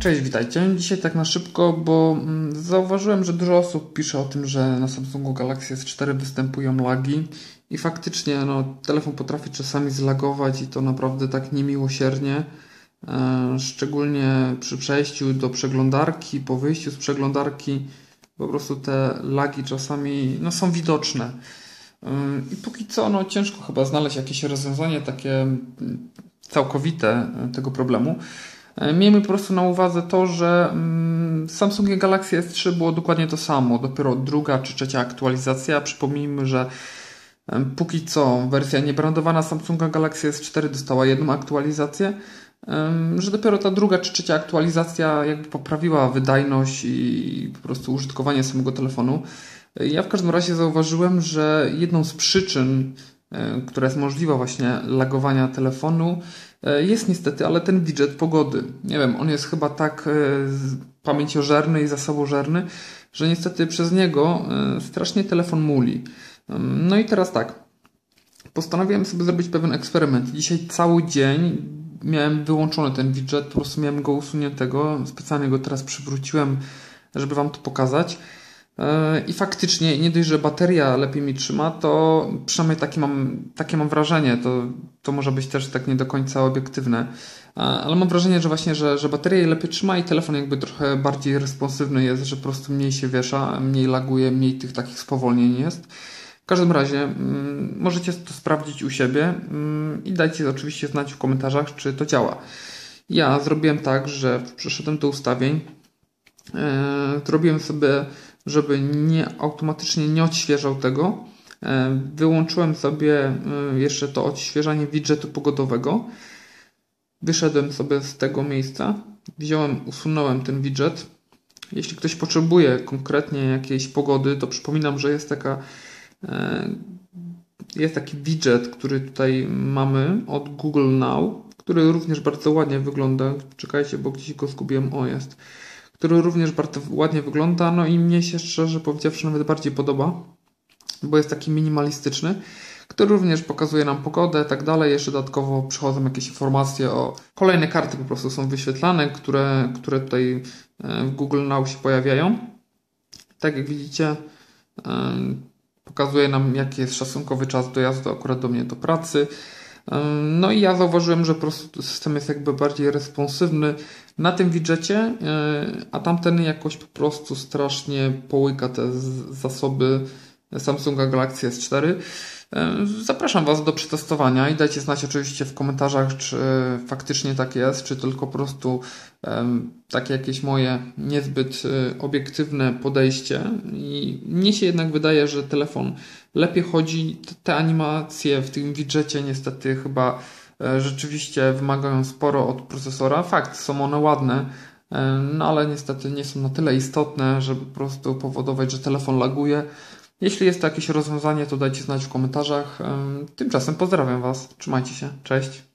Cześć, witajcie. Dzisiaj tak na szybko, bo mm, zauważyłem, że dużo osób pisze o tym, że na Samsungu Galaxy S4 występują lagi i faktycznie no, telefon potrafi czasami zlagować i to naprawdę tak niemiłosiernie, e, szczególnie przy przejściu do przeglądarki, po wyjściu z przeglądarki po prostu te lagi czasami no, są widoczne. E, I póki co no, ciężko chyba znaleźć jakieś rozwiązanie takie mm, całkowite tego problemu. E, miejmy po prostu na uwadze to, że mm, w Samsungie Galaxy S3 było dokładnie to samo, dopiero druga czy trzecia aktualizacja. Przypomnijmy, że póki co wersja niebrandowana Samsunga Galaxy S4 dostała jedną aktualizację, że dopiero ta druga czy trzecia aktualizacja jakby poprawiła wydajność i po prostu użytkowanie samego telefonu. Ja w każdym razie zauważyłem, że jedną z przyczyn, e, która jest możliwa właśnie lagowania telefonu, E, jest niestety, ale ten widget pogody. Nie wiem, on jest chyba tak e, pamięciożerny i zasobożerny, że niestety przez niego e, strasznie telefon muli. No i teraz tak. Postanowiłem sobie zrobić pewien eksperyment. Dzisiaj cały dzień miałem wyłączony ten widget, po prostu miałem go usuniętego. Specjalnie go teraz przywróciłem, żeby Wam to pokazać. E, I faktycznie, nie dość, że bateria lepiej mi trzyma, to przynajmniej takie mam, takie mam wrażenie. To, to może być też tak nie do końca obiektywne. E, ale mam wrażenie, że właśnie, że, że bateria jej lepiej trzyma i telefon jakby trochę bardziej responsywny jest, że po prostu mniej się wiesza, mniej laguje, mniej tych takich spowolnień jest. W każdym razie mm, możecie to sprawdzić u siebie mm, i dajcie oczywiście znać w komentarzach, czy to działa. Ja zrobiłem tak, że przeszedłem do ustawień, yy, zrobiłem sobie żeby nie automatycznie nie odświeżał tego. E, wyłączyłem sobie e, jeszcze to odświeżanie widgetu pogodowego. Wyszedłem sobie z tego miejsca, wziąłem, usunąłem ten widget. Jeśli ktoś potrzebuje konkretnie jakiejś pogody, to przypominam, że jest taka e, jest taki widget, który tutaj mamy od Google Now, który również bardzo ładnie wygląda. Czekajcie, bo gdzieś go zgubiłem. O, jest który również bardzo ładnie wygląda, no i mnie się szczerze powiedziawszy nawet bardziej podoba, bo jest taki minimalistyczny, który również pokazuje nam pogodę i tak dalej. Jeszcze dodatkowo przychodzą jakieś informacje o kolejne karty po prostu są wyświetlane, które, które tutaj e, w Google Now się pojawiają. Tak jak widzicie, e, pokazuje nam jaki jest szacunkowy czas dojazdu akurat do mnie do pracy. No i ja zauważyłem, że po prostu system jest jakby bardziej responsywny na tym widżecie, e, a tamten jakoś po prostu strasznie połyka te zasoby Samsunga Galaxy S4. Zapraszam Was do przetestowania i dajcie znać oczywiście w komentarzach, czy faktycznie tak jest, czy tylko po prostu takie jakieś moje niezbyt e, obiektywne podejście. I mnie się jednak wydaje, że telefon lepiej chodzi. Te animacje w tym widżecie niestety chyba e, rzeczywiście wymagają sporo od procesora. Fakt, są one ładne, no ale niestety nie są na tyle istotne, żeby po prostu powodować, że telefon laguje. Jeśli jest to jakieś rozwiązanie, to dajcie znać w komentarzach. Tymczasem pozdrawiam Was. Trzymajcie się. Cześć.